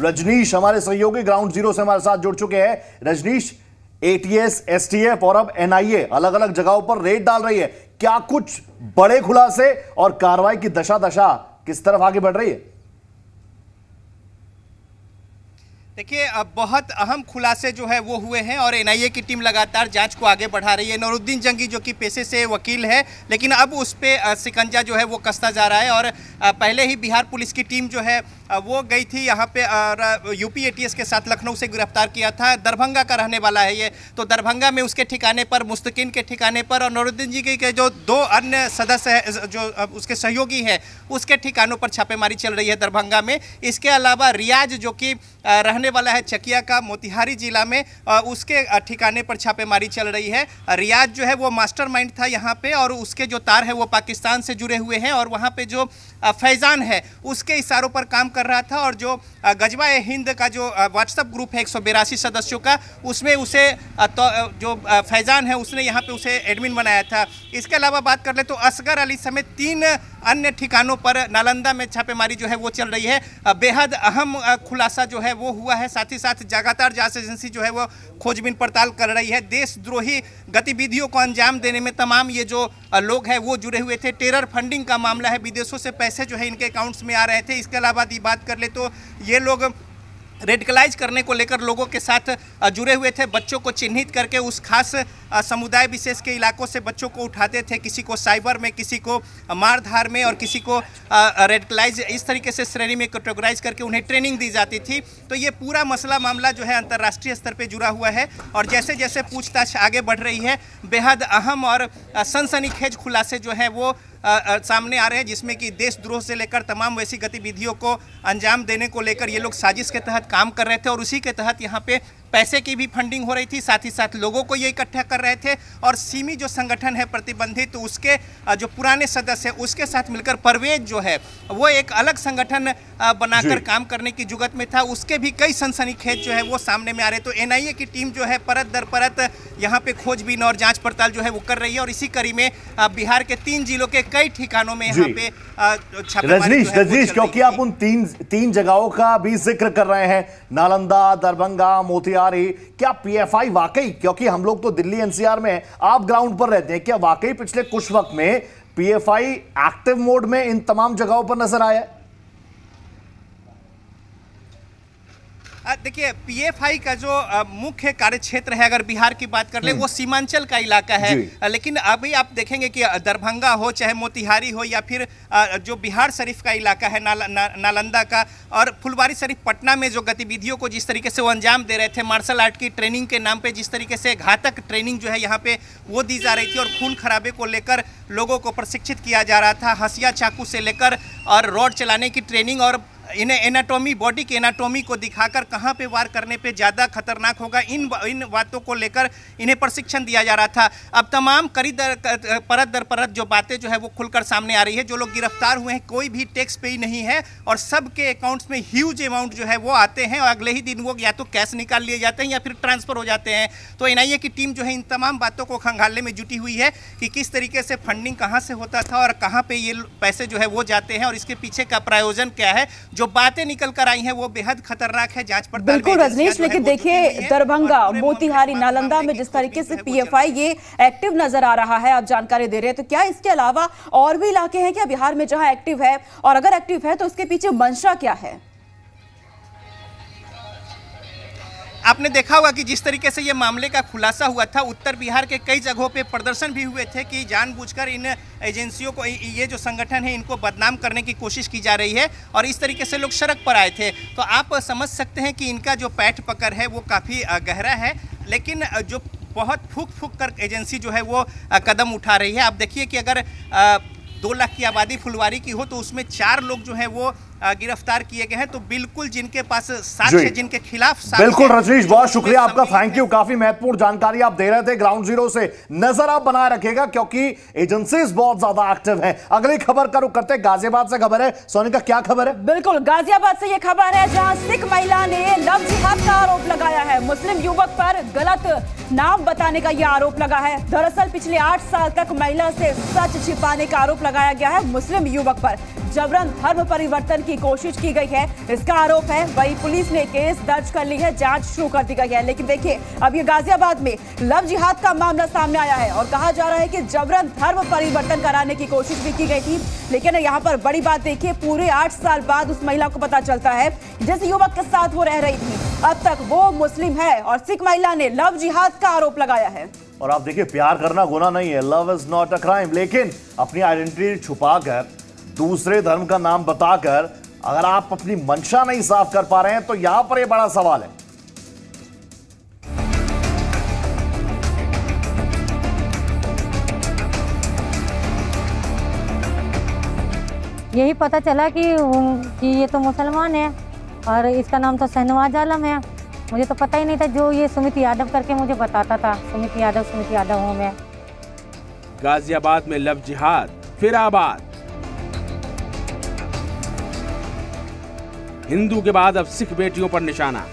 रजनीश, हमारे सहयोगी ग्राउंड ज़ीरो से हमारे साथ जुड़ चुके हैं। रजनीश एटीएस एसटीएफ और अब एनआईए अलग अलग जगहों पर रेड डाल रही है। क्या कुछ बड़े खुलासे और कार्रवाई की दशा दशा किस तरफ़ आगे बढ़ रही है? देखिए अब बहुत अहम खुलासे जो है वो हुए हैं और एनआईए की टीम लगातार जाँच को आगे बढ़ा रही है। नौरुद्दीन जंगी जो कि पेशे से वकील है लेकिन अब उस पर शिकंजा जो है वो कसता जा रहा है और पहले ही बिहार पुलिस की टीम जो है वो गई थी यहाँ पे और यूपी एटीएस के साथ लखनऊ से गिरफ़्तार किया था। दरभंगा का रहने वाला है ये। तो दरभंगा में उसके ठिकाने पर मुस्तकिन के ठिकाने पर और नौरुद्दीन जी के जो दो अन्य सदस्य है जो उसके सहयोगी हैं उसके ठिकानों पर छापेमारी चल रही है दरभंगा में। इसके अलावा रियाज जो कि अ, रहने वाला है चकिया का मोतिहारी जिला में। उसके ठिकाने पर छापेमारी चल रही है। रियाज जो है वो मास्टरमाइंड था यहाँ पे और उसके जो तार है वो पाकिस्तान से जुड़े हुए हैं और वहाँ पे जो फैज़ान है उसके इशारों पर काम कर रहा था और जो गजवा हिंद का जो व्हाट्सएप ग्रुप है एक सदस्यों का उसमें उसे तो, जो फैज़ान है उसने यहाँ पे उसे एडमिन बनाया था। इसके अलावा बात कर ले तो असगर अली समेत तीन अन्य ठिकानों पर नालंदा में छापेमारी जो है वो चल रही है। बेहद अहम खुलासा जो है वो हुआ है। साथ ही साथ लगातार जाँच एजेंसी जो है वो खोजबीन पड़ताल कर रही है। देशद्रोही गतिविधियों को अंजाम देने में तमाम ये जो लोग हैं वो जुड़े हुए थे। टेरर फंडिंग का मामला है। विदेशों से पैसे जो है इनके अकाउंट्स में आ रहे थे। इसके अलावा बात कर ले तो ये लोग रेडिकलाइज करने को लेकर लोगों के साथ जुड़े हुए थे, बच्चों को चिन्हित करके उस खास समुदाय विशेष के इलाकों से बच्चों को उठाते थे, किसी को साइबर में, किसी को मार धार में और किसी को रेडिकलाइज इस तरीके से श्रेणी में कैटेगराइज करके उन्हें ट्रेनिंग दी जाती थी। तो ये पूरा मसला मामला जो है अंतर्राष्ट्रीय स्तर पर जुड़ा हुआ है और जैसे जैसे पूछताछ आगे बढ़ रही है, बेहद अहम और सनसनीखेज खुलासे जो हैं वो सामने आ रहे हैं, जिसमें कि देशद्रोह से लेकर तमाम वैसी गतिविधियों को अंजाम देने को लेकर ये लोग साजिश के तहत काम कर रहे थे और उसी के तहत यहाँ पे पैसे की भी फंडिंग हो रही थी साथ ही साथ लोगों को ये इकट्ठा कर रहे थे और सीमी जो संगठन है प्रतिबंधित तो उसके जो पुराने सदस्य है उसके साथ मिलकर परवेज जो है वो एक अलग संगठन बनाकर काम करने की जुगत में था। उसके भी कई सनसनीखेज जो है वो सामने में आ रहे तो एनआईए की टीम जो है परत दर परत यहाँ पे खोजबीन और जाँच पड़ताल जो है वो कर रही है। और इसी कड़ी में बिहार के तीन जिलों के कई ठिकानों में यहाँ पे रजनीश रजनीश क्योंकि आप उन तीन तीन जगहों का भी ज़िक्र कर रहे हैं। नालंदा दरभंगा मोतिहारी क्या पीएफआई वाकई, क्योंकि हम लोग तो दिल्ली एनसीआर में हैं आप ग्राउंड पर रहते हैं, क्या वाकई पिछले कुछ वक्त में पीएफआई एक्टिव मोड में इन तमाम जगहों पर नज़र आया है? देखिए पीएफआई का जो मुख्य कार्य क्षेत्र है अगर बिहार की बात कर ले वो सीमांचल का इलाका है। लेकिन अभी आप देखेंगे कि दरभंगा हो चाहे मोतिहारी हो या फिर जो बिहार शरीफ का इलाका है नाल, ना, नालंदा का और फुलवारी शरीफ पटना में जो गतिविधियों को जिस तरीके से वो अंजाम दे रहे थे मार्शल आर्ट की ट्रेनिंग के नाम पे जिस तरीके से घातक ट्रेनिंग जो है यहाँ पे वो दी जा रही थी और खून खराबे को लेकर लोगों को प्रशिक्षित किया जा रहा था हसिया चाकू से लेकर और रोड चलाने की ट्रेनिंग और इन्हें एनाटॉमी बॉडी की एनाटॉमी को दिखाकर कहाँ पे वार करने पे ज़्यादा खतरनाक होगा, इन इन बातों को लेकर इन्हें प्रशिक्षण दिया जा रहा था। अब तमाम करी दर परत दर परत जो बातें जो है वो खुलकर सामने आ रही है, जो लोग गिरफ़्तार हुए हैं, कोई भी टैक्स पे ही नहीं है और सबके अकाउंट्स में ह्यूज अमाउंट जो है वो आते हैं और अगले ही दिन वो या तो कैश निकाल लिए जाते हैं या फिर ट्रांसफ़र हो जाते हैं। तो एनआईए की टीम जो है इन तमाम बातों को खंगालने में जुटी हुई है कि किस तरीके से फंडिंग कहाँ से होता था और कहाँ पर ये पैसे जो है वो जाते हैं और इसके पीछे का प्रायोजन क्या है जो बातें निकल कर आई हैं वो बेहद खतरनाक है जाँच पड़ताल बिल्कुल रजनीश लेकिन देखिए दरभंगा मोतिहारी नालंदा में जिस तरीके से पीएफआई ये एक्टिव नज़र आ रहा है आप जानकारी दे रहे हैं तो क्या इसके अलावा और भी इलाके हैं क्या बिहार में जहाँ एक्टिव है और अगर एक्टिव है तो उसके पीछे मंशा क्या है? आपने देखा होगा कि जिस तरीके से ये मामले का खुलासा हुआ था, उत्तर बिहार के कई जगहों पे प्रदर्शन भी हुए थे कि जानबूझकर इन एजेंसियों को ये जो संगठन है, इनको बदनाम करने की कोशिश की जा रही है और इस तरीके से लोग सड़क पर आए थे। तो आप समझ सकते हैं कि इनका जो पैठ पकड़ है, वो काफ़ी गहरा है, लेकिन जो बहुत फूक फूक कर एजेंसी जो है, वो कदम उठा रही है। आप देखिए कि अगर दो लाख की आबादी फुलवारी की हो तो उसमें चार लोग जो है वो गिरफ़्तार किए गए हैं। तो बिल्कुल जिनके पास साक्ष्य जिनके खिलाफ बिल्कुल रजनीश बहुत शुक्रिया आपका। थैंक यू काफ़ी महत्वपूर्ण जानकारी आप दे रहे थे। ग्राउंड ज़ीरो से नज़र आप बनाए रखेगा क्योंकि एजेंसीज बहुत ज़्यादा एक्टिव हैं। अगली खबर का रुख करते गाजियाबाद से खबर है। सोनिका क्या खबर है? बिल्कुल गाजियाबाद से ये खबर है जहाँ सिख महिला ने लव जिहाद का आरोप लगाया है। मुस्लिम युवक पर गलत नाम बताने का यह आरोप लगा है। दरअसल पिछले आठ साल तक महिला से सच छिपाने का आरोप लगाया गया है मुस्लिम युवक पर। जबरन धर्म परिवर्तन की कोशिश की गई है। इसका आरोप है, वही पुलिस ने केस दर्ज कर ली है, जाँच शुरू कर दी गई है। लेकिन देखिए, अब ये गाजियाबाद में लव जिहाद का मामला सामने आया है और कहा जा रहा है कि जबरन धर्म परिवर्तन कराने की कोशिश भी की गई थी। लेकिन यहाँ पर बड़ी बात देखिए, पूरे आठ साल बाद उस महिला को पता चलता है, जिस युवक के साथ वो रह रही थी। अब तक वो मुस्लिम है और सिख महिला ने लव जिहाद का आरोप लगाया है। और आप देखिए प्यार करना गुना नहीं है। Love is not a crime लेकिन अपनी आइडेंटिटी छुपाकर दूसरे धर्म का नाम बताकर अगर आप अपनी मंशा नहीं साफ़ कर पा रहे हैं तो यहाँ पर यह बड़ा सवाल है। यही पता चला कि कि ये तो मुसलमान है और इसका नाम तो शहनवाज आलम है। मुझे तो पता ही नहीं था जो ये सुमित यादव करके मुझे बताता था। सुमित यादव सुमित यादव हूँ मैं। गाजियाबाद में लव जिहाद फिर आबाद। हिंदू के बाद अब सिख बेटियों पर निशाना।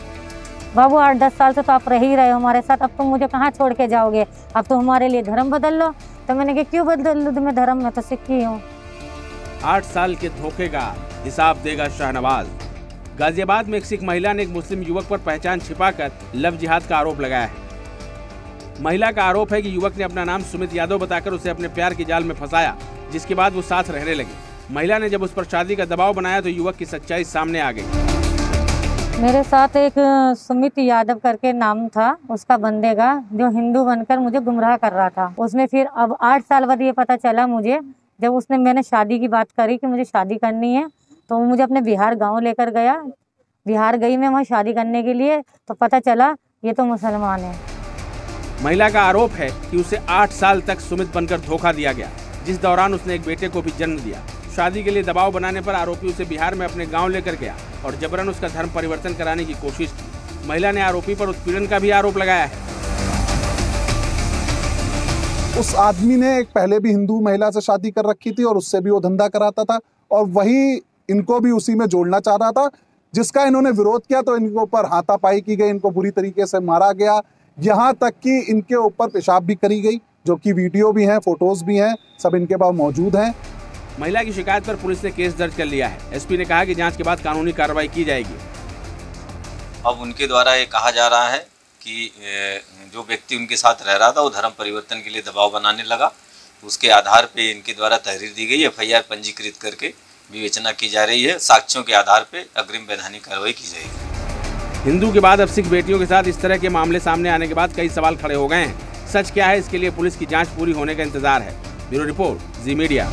बाबू आठ दस साल से तो आप रह ही रहे हो हमारे साथ। अब तुम मुझे कहाँ छोड़ के जाओगे? अब तो हमारे लिए धर्म बदल लो। तो मैंने कहा क्यों बदल लो मैं धर्म में तो सिख ही हूँ। आठ साल के धोखे का हिसाब देगा शाहनवाज। गाजियाबाद में एक सिख महिला ने एक मुस्लिम युवक पर पहचान छिपाकर लव जिहाद का आरोप लगाया है। महिला का आरोप है कि युवक ने अपना नाम सुमित यादव बताकर उसे अपने प्यार के जाल में फंसाया, जिसके बाद वो साथ रहने लगी। महिला ने जब उस पर शादी का दबाव बनाया तो युवक की सच्चाई सामने आ गई। मेरे साथ एक सुमित यादव करके नाम था, उसका बंदे का जो हिंदू बनकर मुझे गुमराह कर रहा था। उसमें फिर अब आठ साल बाद ये पता चला मुझे, जब उसने मैंने शादी की बात करी कि मुझे शादी करनी है तो वो मुझे अपने बिहार गाँव लेकर गया। बिहार गई मैं वहाँ शादी करने के लिए तो पता चला ये तो मुसलमान है। महिला का आरोप है कि उसे आठ साल तक सुमित बनकर धोखा दिया गया जिस दौरान उसने एक बेटे को भी जन्म दिया। शादी के लिए दबाव बनाने पर आरोपी उसे बिहार में अपने गाँव लेकर गया और जबरन उसका धर्म परिवर्तन कराने की कोशिश की। महिला ने आरोपी पर उत्पीड़न का भी आरोप लगाया है। उस आदमी ने एक पहले भी हिंदू महिला से शादी कर रखी थी और उससे भी वो धंधा कराता था और वही इनको भी उसी में जोड़ना चाह रहा था। जिसका इन्होंने विरोध किया तो इनके ऊपर हाथापाई की गई इनको बुरी तरीके से मारा गया। यहाँ तक कि इनके ऊपर पेशाब भी करी गई जो कि वीडियो भी हैं फ़ोटोज़ भी हैं सब इनके पास मौजूद हैं। महिला की शिकायत पर पुलिस ने केस दर्ज कर लिया है। एसपी ने कहा कि जाँच के बाद कानूनी कार्रवाई की जाएगी। अब उनके द्वारा ये कहा जा रहा है कि जो व्यक्ति उनके साथ रह रहा था वो धर्म परिवर्तन के लिए दबाव बनाने लगा। उसके आधार पे इनके द्वारा तहरीर दी गई एफआईआर पंजीकृत करके विवेचना की जा रही है। साक्ष्यों के आधार पर अग्रिम वैधानिक कार्रवाई की जाएगी। हिंदू के बाद अब सिख बेटियों के साथ इस तरह के मामले सामने आने के बाद कई सवाल खड़े हो गए हैं। सच क्या है? इसके लिए पुलिस की जाँच पूरी होने का इंतज़ार है। Bureau report, Zee media.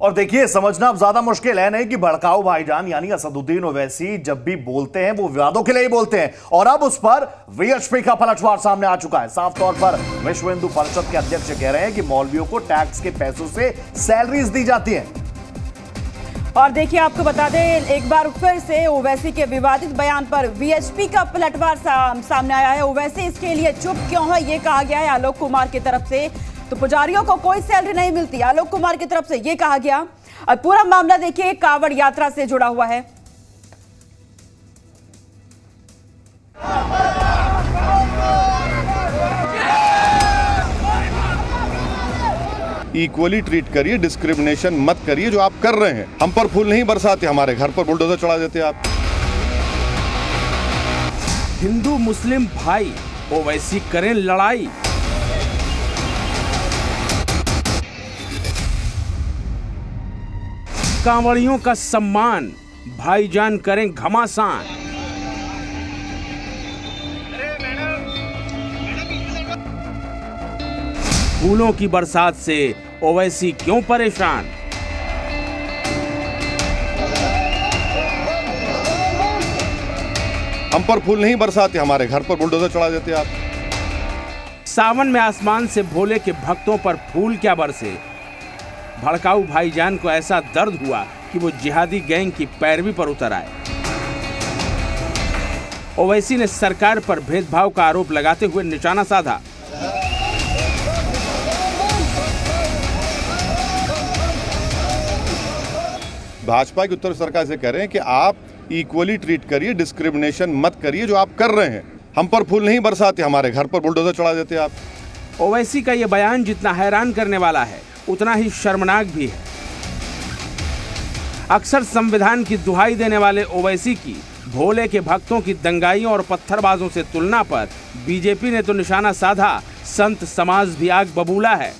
और देखिए समझना अब ज़्यादा मुश्किल है नहीं कि भड़काऊ भाईजान यानी असदुद्दीन ओवैसी जब भी बोलते हैं वो विवादों के लिए ही बोलते हैं। और अब उस पर वीएचपी का पलटवार सामने आ चुका है। साफ़ तौर पर विश्व हिंदू परिषद के अध्यक्ष कह रहे हैं कि मौलवियों को टैक्स के पैसों से सैलरीज दी जाती है। और देखिए आपको बता दें एक बार फिर से ओवैसी के विवादित बयान पर वीएचपी का पलटवार सा, सामने आया है। ओवैसी इसके लिए चुप क्यों है ये कहा गया है आलोक कुमार की तरफ़ से। तो पुजारियों को कोई सैलरी नहीं मिलती। आलोक कुमार की तरफ़ से यह कहा गया। और पूरा मामला देखिए कावड़ यात्रा से जुड़ा हुआ है। इक्वली ट्रीट करिए डिस्क्रिमिनेशन मत करिए जो आप कर रहे हैं। हम पर फूल नहीं बरसाते हमारे घर पर बुलडोजर चढ़ा देते आप। हिंदू मुस्लिम भाई ओवैसी करें लड़ाई। कांवड़ियों का सम्मान भाईजान करें घमासान। फूलों की बरसात से ओवैसी क्यों परेशान? हम पर फूल नहीं बरसाते हमारे घर पर बुलडोजर चढ़ा देते आप। सावन में आसमान से भोले के भक्तों पर फूल क्या बरसे? भड़काऊ भाईजान को ऐसा दर्द हुआ कि वो जिहादी गैंग की पैरवी पर उतर आए। ओवैसी ने सरकार पर भेदभाव का आरोप लगाते हुए निशाना साधा। भाजपा की उत्तर सरकार से कह रहे हैं कि आप इक्वली ट्रीट करिए डिस्क्रिमिनेशन मत करिए जो आप कर रहे हैं। हम पर फूल नहीं बरसाते हमारे घर पर बुलडोजर चढ़ा देते आप। ओवैसी का ये बयान जितना हैरान करने वाला है उतना ही शर्मनाक भी है। अक्सर संविधान की दुहाई देने वाले ओवैसी की भोले के भक्तों की दंगाइयों और पत्थरबाजों से तुलना पर बीजेपी ने तो निशाना साधा संत समाज भी आग बबूला है।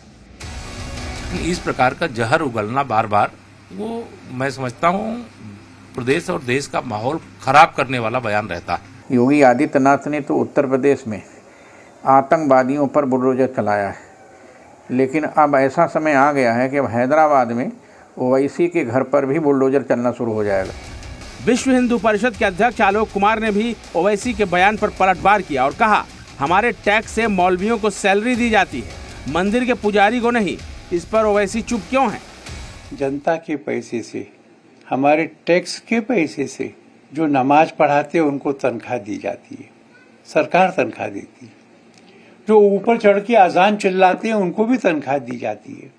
इस प्रकार का जहर उगलना बार बार वो मैं समझता हूँ प्रदेश और देश का माहौल खराब करने वाला बयान रहता है। योगी आदित्यनाथ ने तो उत्तर प्रदेश में आतंकवादियों पर बुलडोजर चलाया है। लेकिन अब ऐसा समय आ गया है कि अब हैदराबाद में ओवैसी के घर पर भी बुलडोजर चलना शुरू हो जाएगा। विश्व हिंदू परिषद के अध्यक्ष आलोक कुमार ने भी ओवैसी के बयान पर पलटवार किया और कहा हमारे टैक्स से मौलवियों को सैलरी दी जाती है। मंदिर के पुजारी को नहीं इस पर ओवैसी चुप क्यों है? जनता के पैसे से हमारे टैक्स के पैसे से जो नमाज़ पढ़ाते हैं उनको तनख्वाह दी जाती है। सरकार तनख्वाह देती है। जो ऊपर चढ़ के अजान चिल्लाते हैं उनको भी तनख्वाह दी जाती है।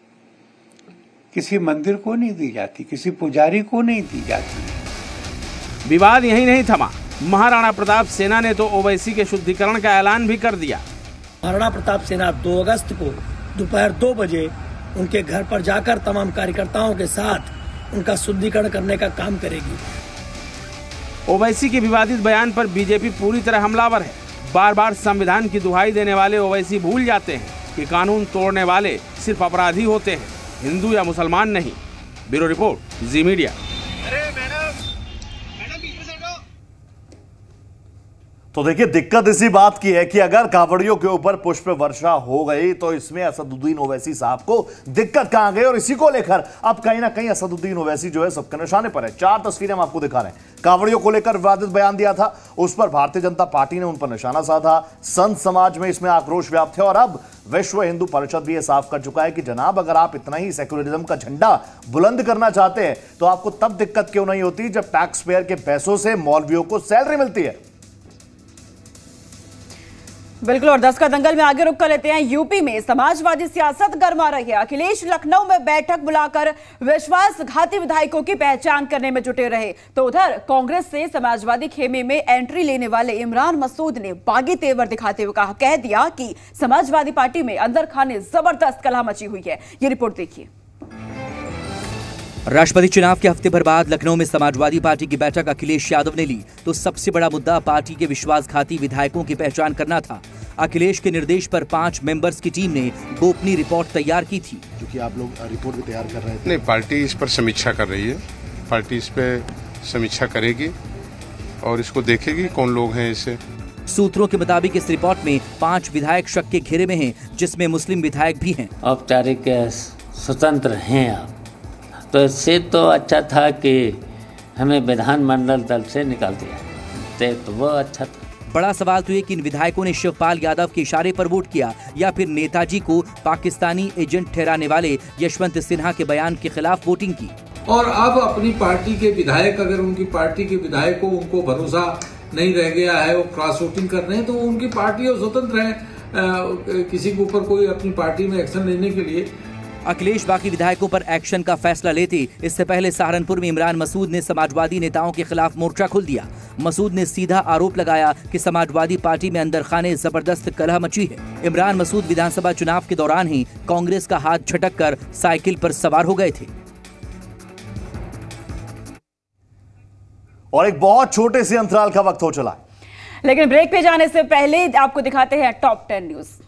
किसी मंदिर को नहीं दी जाती किसी पुजारी को नहीं दी जाती। विवाद यही नहीं थमा। महाराणा प्रताप सेना ने तो ओवैसी के शुद्धिकरण का ऐलान भी कर दिया। महाराणा प्रताप सेना 2 अगस्त को दोपहर दो बजे उनके घर पर जाकर तमाम कार्यकर्ताओं के साथ उनका शुद्धिकरण करने का काम करेगी। ओवैसी के विवादित बयान पर बीजेपी पूरी तरह हमलावर है। बार बार संविधान की दुहाई देने वाले ओवैसी भूल जाते हैं कि कानून तोड़ने वाले सिर्फ़ अपराधी होते हैं, हिंदू या मुसलमान नहीं। Bureau report, Zee media. तो देखिए, दिक्कत इसी बात की है कि अगर कावड़ियों के ऊपर पुष्प वर्षा हो गई तो इसमें असदुद्दीन ओवैसी साहब को दिक्कत कहाँ गई? और इसी को लेकर अब कहीं ना कहीं असदुद्दीन ओवैसी जो है सबके निशाने पर है। चार तस्वीरें हम आपको दिखा रहे हैं। कावड़ियों को लेकर विवादित बयान दिया था, उस पर भारतीय जनता पार्टी ने उन पर निशाना साधा। संत समाज में इसमें आक्रोश व्याप्त है, और अब विश्व हिंदू परिषद भी यह साफ़ कर चुका है कि जनाब, अगर आप इतना ही सेक्युलरिज्म का झंडा बुलंद करना चाहते हैं तो आपको तब दिक्कत क्यों नहीं होती जब टैक्स पेयर के पैसों से मौलवियों को सैलरी मिलती है? बिल्कुल, और दस का दंगल में आगे रुक कर लेते हैं यूपी में। समाजवादी सियासत गर्मा रही है। अखिलेश लखनऊ में बैठक बुलाकर विश्वासघाती विधायकों की पहचान करने में जुटे रहे। तो उधर कांग्रेस से समाजवादी खेमे में एंट्री लेने वाले इमरान मसूद ने बागी तेवर दिखाते हुए कहा, कह दिया कि समाजवादी पार्टी में अंदर खाने ज़बरदस्त कला मची हुई है। ये रिपोर्ट देखिए। राष्ट्रपति चुनाव के हफ़्ते भर बाद लखनऊ में समाजवादी पार्टी की बैठक अखिलेश यादव ने ली। तो सबसे बड़ा मुद्दा पार्टी के विश्वासघाती विधायकों की पहचान करना था। अखिलेश के निर्देश पर पाँच मेंबर्स की टीम ने गोपनीय रिपोर्ट तैयार की थी। क्योंकि आप लोग रिपोर्ट भी तैयार कर रहे थे। नहीं पार्टी इस पर समीक्षा कर रही है। पार्टी इस पर समीक्षा करेगी और इसको देखेगी कौन लोग हैं इसे। सूत्रों के मुताबिक इस रिपोर्ट में पाँच विधायक शक के घेरे में हैं जिसमें मुस्लिम विधायक भी हैं। औपचारिक स्वतंत्र हैं आप। तो इससे तो अच्छा था कि हमें विधानमंडल दल से निकाल दिया। ते तो वो अच्छा था। बड़ा सवाल तो ये कि इन विधायकों ने शिवपाल यादव के इशारे पर वोट किया या फिर नेताजी को पाकिस्तानी एजेंट ठहराने वाले यशवंत सिन्हा के बयान के खिलाफ वोटिंग की? और अब अपनी पार्टी के विधायक अगर उनकी पार्टी के विधायक को उनको भरोसा नहीं रह गया है वो क्रॉस वोटिंग कर रहे हैं तो उनकी पार्टी और स्वतंत्र है किसी के ऊपर कोई अपनी पार्टी में एक्शन लेने के लिए। अखिलेश बाकी विधायकों पर एक्शन का फैसला लेते इससे पहले सहारनपुर में इमरान मसूद ने समाजवादी नेताओं के खिलाफ मोर्चा खोल दिया। मसूद ने सीधा आरोप लगाया कि समाजवादी पार्टी में अंदर खाने ज़बरदस्त कलह मची है। इमरान मसूद विधानसभा चुनाव के दौरान ही कांग्रेस का हाथ छटक कर साइकिल पर सवार हो गए थे। और एक बहुत छोटे से अंतराल का वक्त हो चला लेकिन ब्रेक पे जाने से पहले आपको दिखाते हैं टॉप टेन न्यूज़।